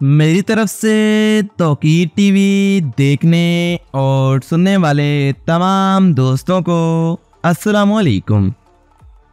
मेरी तरफ़ से तोकीर टीवी देखने और सुनने वाले तमाम दोस्तों को अस्सलाम वालेकुम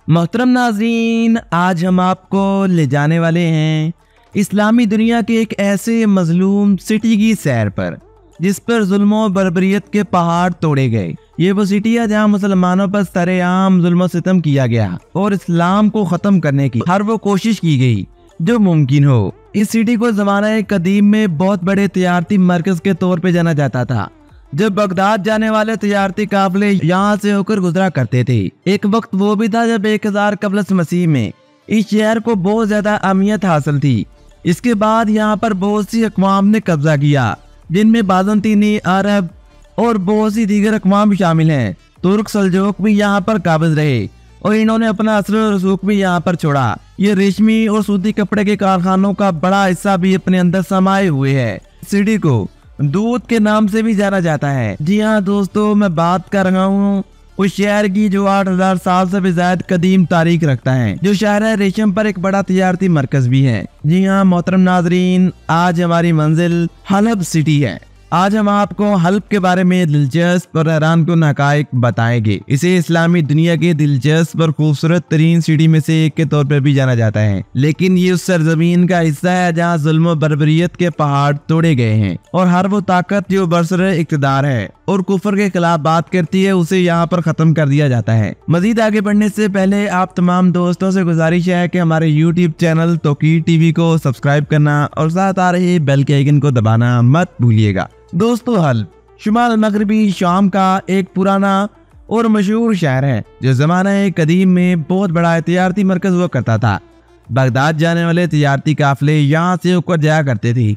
मोहतरम नाजरीन, आज हम आपको ले जाने वाले हैं इस्लामी दुनिया के एक ऐसे मजलूम सिटी की सैर पर, जिस पर जुल्म बरबरीत के पहाड़ तोड़े गए। ये वो सिटी है जहाँ मुसलमानों पर सरेआम जुल्म सितम किया गया और इस्लाम को खत्म करने की हर वो कोशिश की गई जो मुमकिन हो। इस सिटी को जमाना कदीम में बहुत बड़े तजारती मरकज के तौर पर जाना जाता था, जब बगदाद जाने वाले तजारती काफले यहाँ से होकर गुजरा करते थे। एक वक्त वो भी था जब एक हज़ार कबलस मसीह में इस शहर को बहुत ज़्यादा अहमियत हासिल थी। इसके बाद यहाँ पर बहुत सी अकवाम ने कब्जा किया, जिनमें बाजंतीनी, अरब और बहुत सी दीगर अकवाम शामिल हैं। तुर्क सलजोक भी यहाँ पर काबिज रहे। और इन्होंने अपना असर रसूख भी यहाँ पर छोड़ा। ये रेशमी और सूती कपड़े के कारखानों का बड़ा हिस्सा भी अपने अंदर समाये हुए है। सिटी को दूध के नाम से भी जाना जाता है। जी हाँ दोस्तों, मैं बात कर रहा हूँ उस शहर की जो आठ हज़ार साल से भी ज़्यादा कदीम तारीख रखता है। जो शहर है, रेशम पर एक बड़ा तजारती मरकज भी है। जी हाँ मोहतरम नाजरीन, आज हमारी मंजिल हलब सिटी है। आज हम आपको हल्फ के बारे में दिलचस्प और हैरान को नकायक बताएँगे। इसे इस्लामी दुनिया के दिलचस्प और खूबसूरत तरीन सिटी में से एक के तौर पर भी जाना जाता है। लेकिन ये उस सरजमीन का हिस्सा है जहाँ जुल्म बरबरीत के पहाड़ तोड़े गए हैं और हर वो ताकत जो बरसर इकतदार है। और कुफर के खिलाफ बात करती है, उसे यहाँ पर खत्म कर दिया जाता है। मजीद आगे बढ़ने से पहले आप तमाम दोस्तों से गुजारिश है कि हमारे यूट्यूब चैनल तोकी टीवी को सब्सक्राइब करना और साथ आ रहे बेल के आइकन को दबाना मत भूलिएगा। दोस्तों, हल शुमाल मगरबी शाम का एक पुराना और मशहूर शहर है, जो जमाना कदीम में बहुत बड़ा तजारती मरकज हुआ करता था। बगदाद जाने वाले तजारती काफले यहाँ से होकर जाया करते थे।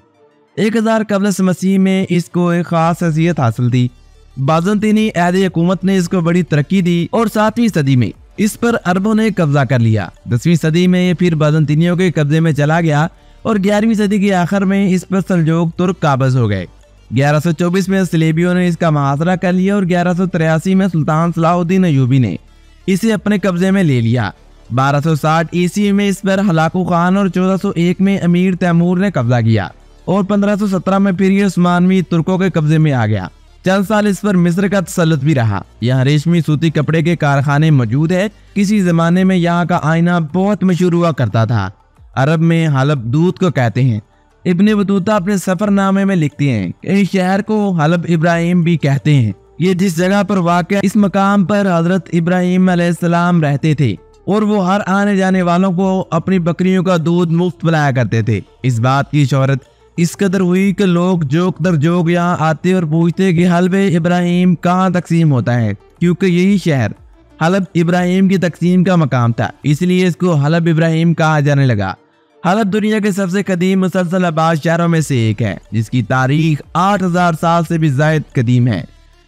एक हज़ार कबल मसीह में इसको एक खास हैसियत हासिल थी। बाजंतीनी ऐद हुकूमत ने इसको बड़ी तरक्की दी और सातवीं सदी में इस पर अरबों ने कब्जा कर लिया। दसवीं सदी में ये फिर बाजंतीनियों के कब्जे में चला गया और ग्यारहवीं सदी के आखिर में इस पर सलजोग तुर्क काबज हो गए। 1124 में सलेबियों ने इसका मुहासरा कर लिया और ग्यारह में सुल्तान सलाहुद्दीन अयूबी ने इसे अपने कब्जे में ले लिया। 1260 ईस्वी में इस पर हलाकू खान और 1401 में अमीर तैमूर ने कब्जा किया और 1517 में फिर ये उस्मानवी तुर्कों के कब्जे में आ गया। चंद साल इस पर मिस्र का तसलत भी रहा। यहाँ रेशमी सूती कपड़े के कारखाने मौजूद है। किसी जमाने में यहाँ का आईना बहुत मशहूर हुआ करता था। अरब में हलब दूध को कहते हैं। इब्ने बतूता अपने सफरनामे में लिखती हैं इस शहर को हलब इब्राहिम भी कहते हैं। ये जिस जगह पर वाक़ इस मकाम पर हज़रत इब्राहिम सलाम रहते थे और वो हर आने जाने वालों को अपनी बकरियों का दूध मुफ़्त पिलाया करते थे। इस बात की शहरत इस कदर हुई कि लोग जोक दर जोक यहाँ आते और पूछते कि हलब इब्राहिम कहाँ तकसीम होता है, क्योंकि यही शहर हलब इब्राहिम की तकसीम का मकाम था, इसलिए इसको हलब इब्राहिम कहा जाने लगा। हलब दुनिया के सबसे कदीम मुसलसल आबाद शहरों में से एक है, जिसकी तारीख 8000 साल से भी जायद कदीम है।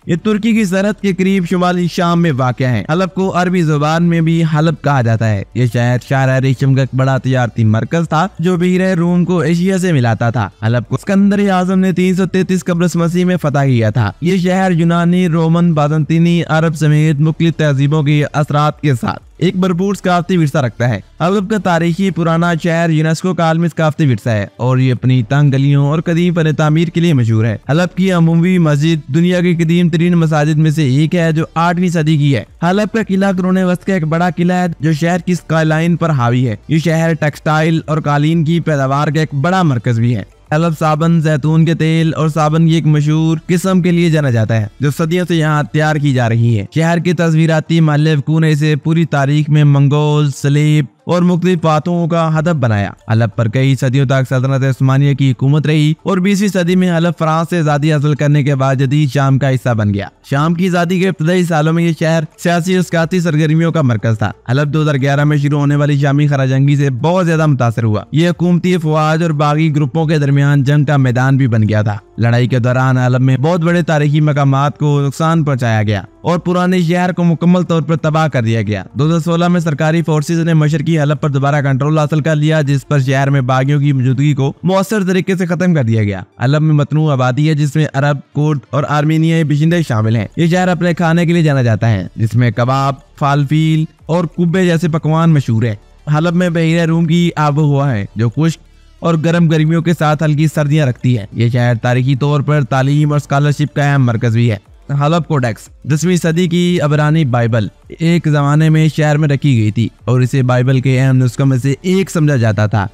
ये तुर्की की सरहद के करीब शुमाली शाम में वाक़ है। हलब को अरबी ज़ुबान में भी हलब कहा जाता है। ये शहर शारा रेशम का बड़ा तजारती मरकज था, जो बीर रूम को एशिया से मिलाता था। हलब को सिकंदर आज़म ने तीन सौ तैतीस कब्रस मसीह में फतेह किया था। ये शहर यूनानी, रोमन, बाजंतीनी, अरब समेत मुख्य तहजीबों के असरात के साथ। एक भरपूर सकाफती विरसा रखता है। हलब का तारीखी पुराना शहर यूनेस्को का आलमी सकाफती विरसा है और ये अपनी तंग गलियों और कदीम फन तामीर के लिए मशहूर है। हलब की अमूवी मस्जिद दुनिया की कदीम तरीन मसाजिद में से एक है जो आठवीं सदी की है। हलब का किला करोने वस्त का एक बड़ा किला है जो शहर की स्काईलाइन पर हावी है। ये शहर टेक्सटाइल और कालीन की पैदावार का एक बड़ा मरकज भी है। अलब साबन, जैतून के तेल और साबन की एक मशहूर किस्म के लिए जाना जाता है, जो सदियों से यहाँ तैयार की जा रही है। शहर की तस्वीराती ने इसे पूरी तारीख में मंगोल, सलीब और मुख्तलिफ़ बातों का हदब बनाया। अलब पर कई सदियों तक सल्तनत उस्मानिया की हुकूमत रही और बीसवीं सदी में अलब फ्रांस से आज़ादी हासिल करने के बाद जदीद शाम का हिस्सा बन गया। शाम की आज़ादी के इब्तदाई सालों में ये शहर सियासी और सरगर्मियों का मरकज था। हलब 2011 में शुरू होने वाली शामी खराजंगी से बहुत ज़्यादा मुतासर हुआ। ये हुकूमती फवाज और बागी ग्रुपों के दरमियान जंग का मैदान भी बन गया था। लड़ाई के दौरान हलब में बहुत बड़े तारीखी मकाम को नुकसान पहुँचाया गया और पुराने शहर को मुकम्मल तौर पर तबाह कर दिया गया। 2016 में सरकारी फोर्सेज ने मशरकी हलब पर दोबारा कंट्रोल हासिल कर लिया, जिस पर शहर में बागियों की मौजूदगी को मौसर तरीके से खत्म कर दिया गया। हलब में मतनू आबादी है, जिसमें अरब, कुर्द और आर्मीनिया बिशिंदे शामिल है। ये शहर अपने खाने के लिए जाना जाता है, जिसमें कबाब, फालफील और कुब्बे जैसे पकवान मशहूर है। हलब में बहरा रूम की आबो हुआ है, जो खुश्क और गर्म गर्मियों के साथ हल्की सर्दियाँ रखती है। ये शहर तारीखी तौर पर तालीम और स्कॉलरशिप का अहम मरकज भी है। हलब कोडेक्स दसवीं सदी की अबरानी बाइबल एक जमाने में शहर में रखी गई थी और इसे बाइबल के अहम नुस्खों में से एक समझा जाता था।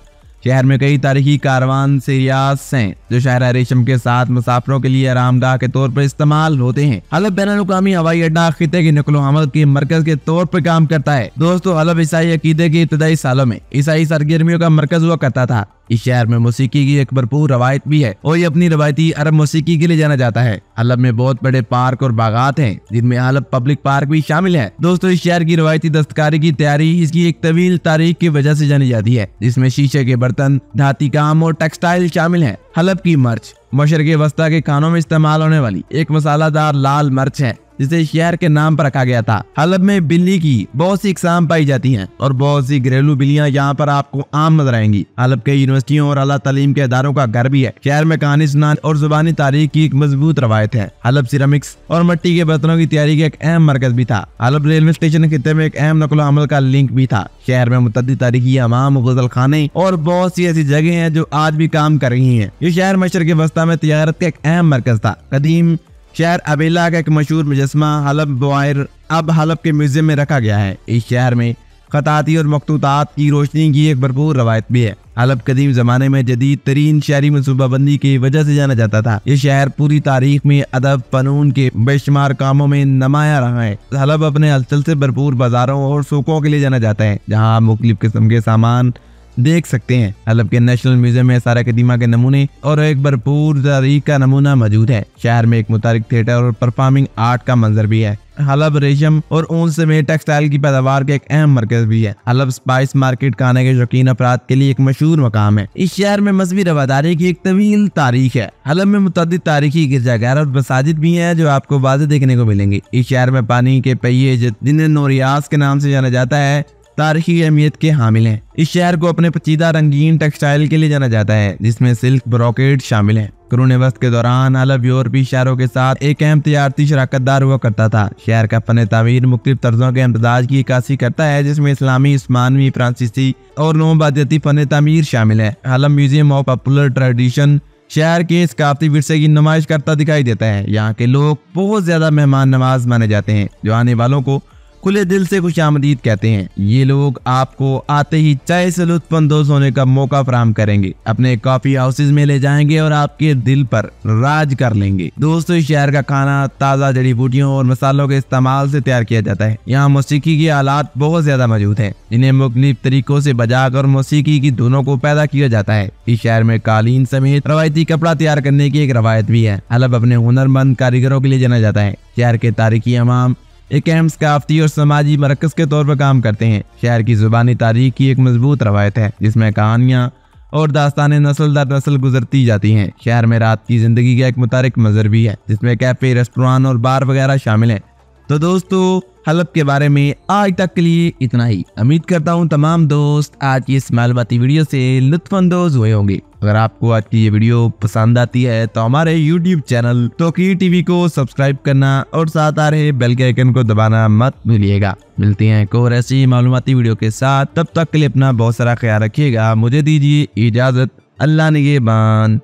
शहर में कई तारीखी कारवान, सीरियास हैं, जो शहर रेशम के साथ मुसाफरों के लिए आरामगाह के तौर पर इस्तेमाल होते हैं। हलब बैन अवी हवाई अड्डा खिते की नकलो हमल के मरकज के तौर पर काम करता है। दोस्तों हलब ईसाई अकीदे के इब्तदाई सालों में ईसाई सरगर्मियों का मरकज हुआ करता था। इस शहर में मौसीकी की एक भरपूर रवायत भी है। और ये अपनी रवायती अरब मौसीकी के लिए जाना जाता है। हलब में बहुत बड़े पार्क और बागात हैं, जिनमें हलब पब्लिक पार्क भी शामिल है। दोस्तों, इस शहर की रवायती दस्तकारी की तैयारी इसकी एक तवील तारीख की वजह से जानी जाती है, जिसमें शीशे के बर्तन, धाती काम और टेक्सटाइल शामिल है। हलब की मर्च, मशरक वस्ता के खानों में इस्तेमाल होने वाली एक मसालादार लाल मर्च है। जिसे शहर के नाम पर रखा गया था। हलब में बिल्ली की बहुत सी इकसाम पाई जाती हैं और बहुत सी घरेलू बिल्लियाँ यहाँ पर आपको आम नज़र आएँगी। हलब के यूनिवर्सिटियों और अला तलीम के इदारों का घर भी है। शहर में कहानी सुनान और जुबानी तारीख की एक मज़बूत रवायत है। हलब सिरामिक्स और मट्टी के बर्तनों की तैयारी का एक अहम मरकज भी था। हलब रेलवे स्टेशन खत्े में एक अहम नकलो अमल का लिंक भी था। शहर में मुतद तारीखी अमाम गज़ल खाने और बहुत सी ऐसी जगह है जो आज भी काम कर रही है। ये शहर मशर के वस्ता में तजारत का एक अहम मरकज था। कदीम शहर अबेला का एक मशहूर मुजस्मा हलब बुआर अब हलब के म्यूज़ियम में रखा गया है। इस शहर में खताती और मखतूतात की रोशनी की एक भरपूर रवायत भी है। हलब कदीम जमाने में जदीद तरीन शहरी मनसूबाबंदी की वजह से जाना जाता था। ये शहर पूरी तारीख में अदब फनून के बेशुमार कामों में नमाया रहा है। हलब अपने हलचल से भरपूर बाजारों और सूकों के लिए जाना जाता है, जहाँ मुख्तलिफ़ किस्म के सामान देख सकते हैं। हलब के नेशनल म्यूज़ियम में सारा कदीमा के नमूने, और एक भरपूर तारीख का नमूना मौजूद है। शहर में एक मुतारिक थिएटर और परफॉर्मिंग आर्ट का मंजर भी है। हलब रेशम और ऊन समेत टेक्सटाइल की पैदावार का एक अहम मरकज भी है। हलब स्पाइस मार्केट खाने के शौकीन अफराद के लिए एक मशहूर मकाम है। इस शहर में मजहबी रवादारी की एक तवील तारीख है। हलब में मुतद तारीखी गिरजाघर और मसाजिद भी है, जो आपको वाजे देखने को मिलेंगे। इस शहर में पानी के पहिए जिन्हें नोरियाज के नाम से जाना जाता है तारीखी अहमियत के हामिल हैं। इस शहर को अपने पचीदा रंगीन टेक्सटाइल के लिए जाना जाता है, जिसमें सिल्क ब्रोकेट शामिल है। करुण वस्त के दौरान अलब यूरोपी शहरों के साथ एक अहम तजारती शराकतदार हुआ करता था। शहर का फन तमीर मुख्तलिफ़ तर्जों के अमतदाज की इक्सी करता है, जिसमें इस्लामी, उस्मानवी, फ्रांसीसी और नोबादियती फन तमीर शामिल है। हलम म्यूज़ियम ऑफ़ पॉपुलर ट्रेडिशन शहर के सकाफती विरसे की नुमाइश करता दिखाई देता है। यहाँ के लोग बहुत ज़्यादा मेहमान नवाज़ माने जाते हैं, जो आने वालों को खुले दिल से खुश आमदीद कहते हैं। ये लोग आपको आते ही चाय से लुत्फानंदोज होने का मौका फराम करेंगे। अपने कॉफ़ी हाउसेज में ले जाएँगे और आपके दिल पर राज कर लेंगे। दोस्तों शहर का खाना, ताज़ा जड़ी बूटियों और मसालों के इस्तेमाल से तैयार किया जाता है। यहाँ मौसीकी के आलात बहुत ज़्यादा मौजूद है इन्हें मुख्तलिफ़ तरीकों से बजाकर मौसीकी की दोनों को पैदा किया जाता है। इस शहर में कालीन समेत रवायती कपड़ा तैयार करने की एक रवायत भी है। अलग अपने हुनरमंद कारीगरों के लिए जाना जाता है। शहर के तारीखी अमाम एक अहम सकाफती और समाजी मरकज के तौर पर काम करते हैं। शहर की जुबानी तारीख की एक मज़बूत रवायत है, जिसमें कहानियाँ और दास्तानें नस्ल दर नस्ल गुजरती जाती हैं। शहर में रात की ज़िंदगी का एक मुतारिक मजर भी है, जिसमें कैफ़े रेस्टोरान और बार वगैरह शामिल हैं। तो दोस्तों हलब के बारे में आज तक के लिए इतना ही। उम्मीद करता हूँ तमाम दोस्त आज की इस मालूमती वीडियो से लुत्फानंदोज हुए होंगे। अगर आपको आज की ये वीडियो पसंद आती है तो हमारे यूट्यूब चैनल तो टीवी को सब्सक्राइब करना और साथ आ रहे बेल के आइकन को दबाना मत भूलिएगा। मिलते हैं एक और ऐसी मालूमती वीडियो के साथ। तब तक के लिए अपना बहुत सारा ख्याल रखिएगा। मुझे दीजिए इजाज़त। अल्लाह ने ये बान